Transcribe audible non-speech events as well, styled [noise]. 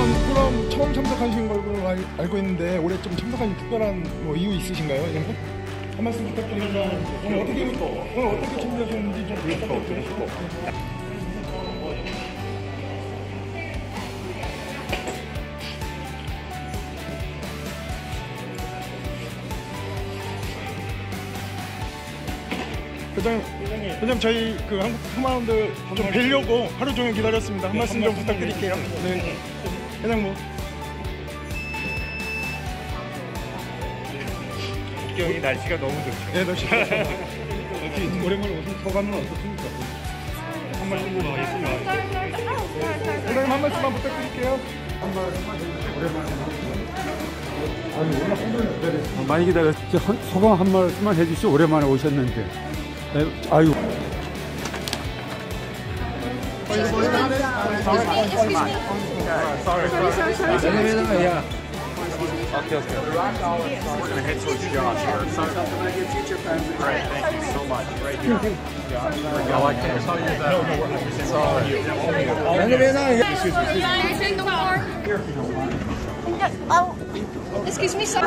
이번 포럼 처음 참석하신 걸로 알, 알고 있는데 올해 좀 참석하신 특별한 뭐 이유 있으신가요? 이런 한 말씀 부탁드립니다. 오늘 어떻게 오늘 어떻게 준비하셨는지 좀 부탁드리고. 회장님, 회장님 저희 그 한국 후마운드 좀 뵈려고 하루 종일 기다렸습니다. 한 네, 말씀 좀 부탁드릴게요. 네. 네. 회장 뭐 국경이 날씨가 너무 좋죠. 네, 날씨. [laughs] 어떻게 오랜만에 오신 소감은 어떻습니까? 한 말씀 좀 회장님 한 말씀만 부탁드릴게요. 한 말씀만. 오랜만에. 아니 워낙 오늘 기다렸어요. 많이 기다렸죠. 한- 소감 한 말씀만 해주시죠. 오랜만에 오셨는데. 네, 아유. Sorry, sorry, sorry. Yeah. Okay, okay. We're going to head towards Josh here. Something Great, thank you so much. Right here. Josh. I like that. No, no, we're 100% sorry. Excuse me. Excuse me, sir.